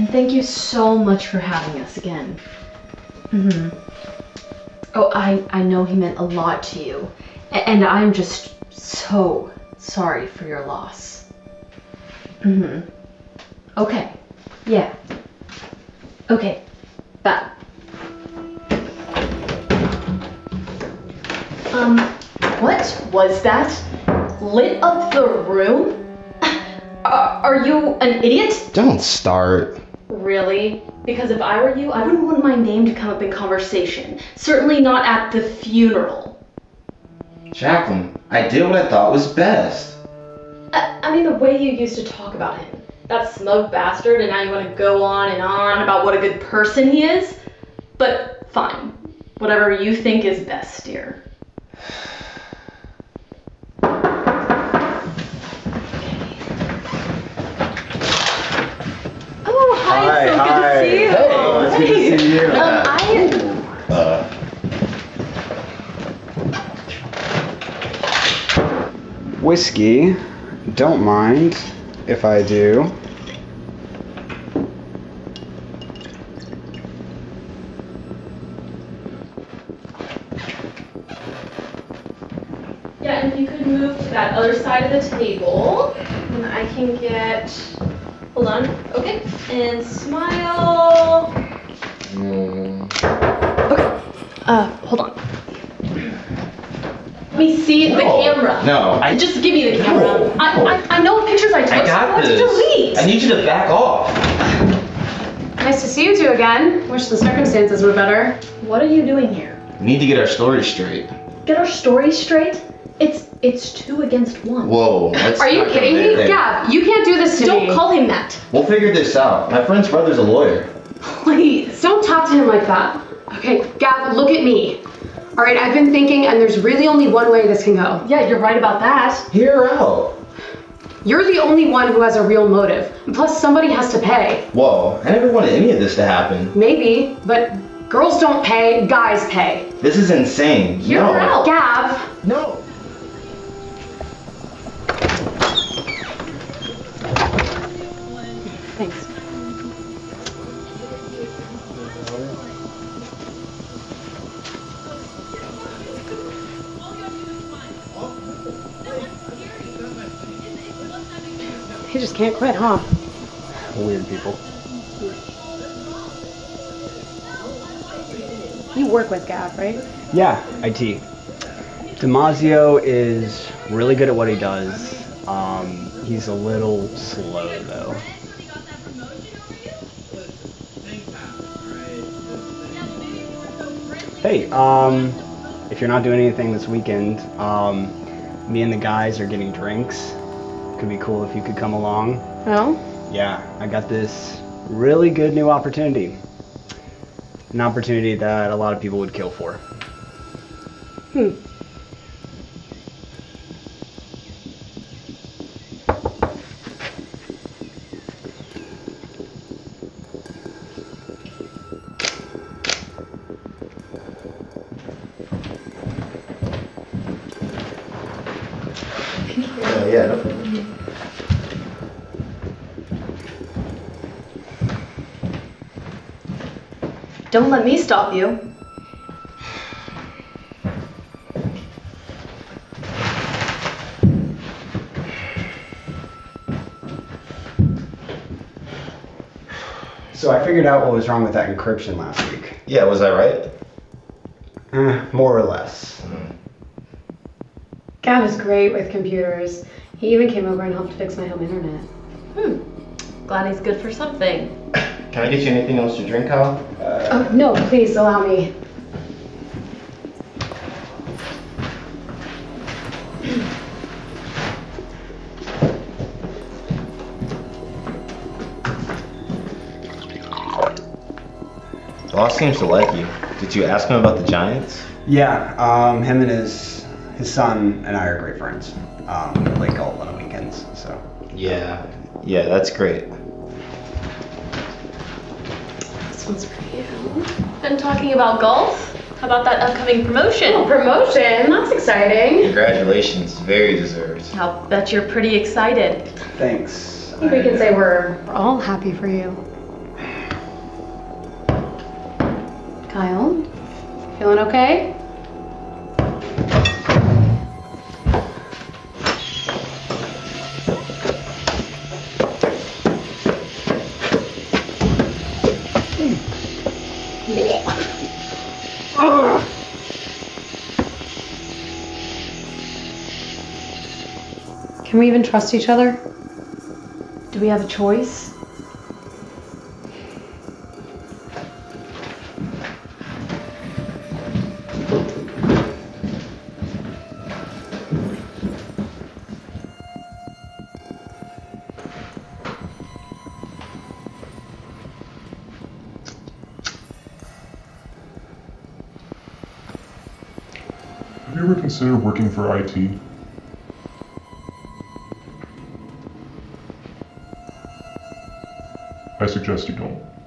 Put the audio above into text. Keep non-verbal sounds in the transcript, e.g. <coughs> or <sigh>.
And thank you so much for having us again. hmm Oh, I, I know he meant a lot to you. A- And I'm just so sorry for your loss. hmm Okay. Yeah. Okay. Bye. Um, what was that? Lit up the room? <laughs> Are, are you an idiot? Don't start. Really? Because if I were you, I wouldn't want my name to come up in conversation. Certainly not at the funeral. Jacqueline, I did what I thought was best. I, I mean, the way you used to talk about him. That smug bastard, and now you want to go on and on about what a good person he is? But fine. Whatever you think is best, dear. Oh, hi, it's so good to see you. Hey, it's good to see. Um, I Uh, Whiskey. Don't mind if I do. Yeah, and if you could move to that other side of the table, and I can get. Hold on. Okay. And smile. Uh, hold on. Let me see the camera. No, I Just give me the camera. No. I, I, I know what pictures I took. I got what this. delete. I need you to back off. Nice to see you two again. Wish the circumstances were better. What are you doing here? We need to get our story straight. Get our story straight. It's it's two against one. Whoa, Are you kidding me? there. Gab, you can't do this to me. Don't me. call him that. We'll figure this out. My friend's brother's a lawyer. <laughs> Please. Don't talk to him like that. Okay, Gab, look at me. All right, I've been thinking, and there's really only one way this can go. Yeah, you're right about that. Hear her out. You're the only one who has a real motive. And plus, somebody has to pay. Whoa, I never wanted any of this to happen. Maybe, but girls don't pay, guys pay. This is insane. Hear no. out. Gab, No. He just can't quit, huh? Weird people. You work with Gab, right? Yeah, IT. Damasio is really good at what he does. Um, he's a little slow though. Hey, um, if you're not doing anything this weekend, um, me and the guys are getting drinks. Could be cool if you could come along. Well, Yeah, I got this really good new opportunity. An opportunity that a lot of people would kill for. hmm. Yeah, no. Don't let me stop you. So I figured out what was wrong with that encryption last week. Yeah, was I right? Eh, more or less. Gab is great with computers. He even came over and helped fix my home internet. Hmm. Glad he's good for something. <coughs> Can I get you anything else to drink, Kyle? Oh, no, please allow me. Boss seems to like you. Did you ask him about the Giants? Yeah, um, him and his his son and I are great friends. Um, we play golf on the weekends, so. Yeah, yeah, that's great. This one's for you. Been talking about golf. How about that upcoming promotion? Oh, promotion? That's exciting. Congratulations. Very deserved. I'll bet you're pretty excited. Thanks. I think we can say we're, we're all happy for you. Kyle, feeling okay? Can we even trust each other? Do we have a choice? Have you ever considered working for IT? I suggest you don't.